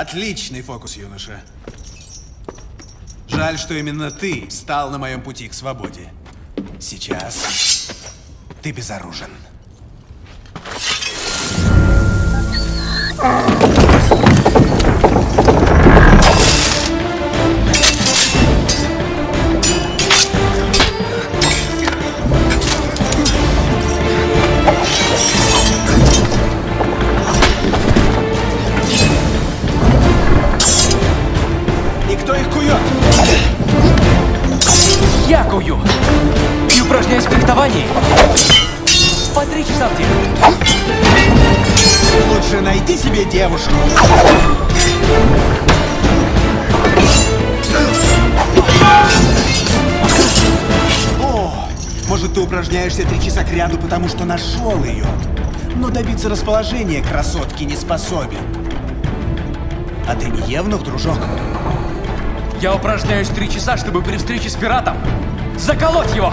Отличный фокус, юноша. Жаль, что именно ты стал на моем пути к свободе. Сейчас ты безоружен. И Я кую! Упражняюсь в фехтовании по три часа в день. Лучше найти себе девушку. О, может, ты упражняешься три часа к ряду, потому что нашел ее. Но добиться расположения красотки не способен. А ты не евнух, дружок? Я упражняюсь три часа, чтобы при встрече с пиратом заколоть его.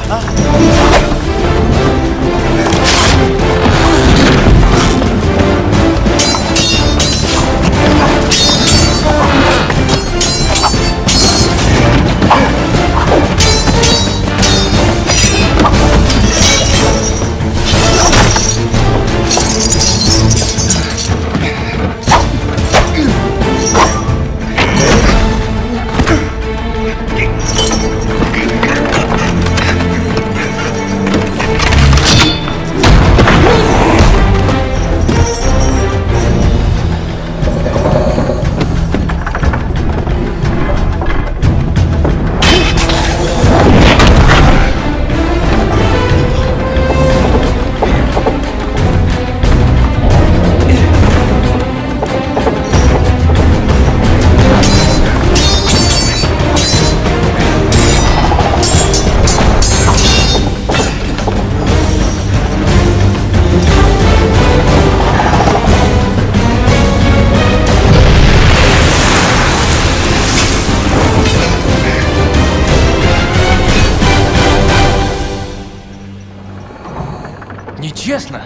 Нечестно.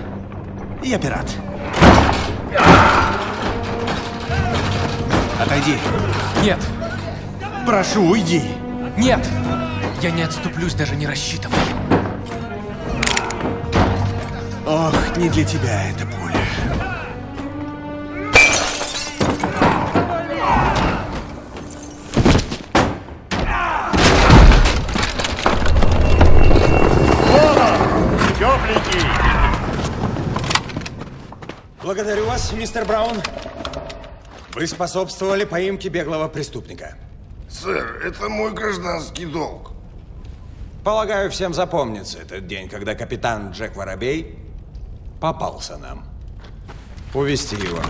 Я пират. Отойди. Нет, Прошу, уйди. нет. Я не отступлюсь, даже не рассчитывая. Ох, не для тебя эта пуля. Благодарю вас, мистер Браун. Вы способствовали поимке беглого преступника. Сэр, это мой гражданский долг. Полагаю, всем запомнится этот день, когда капитан Джек Воробей попался нам. Увести его.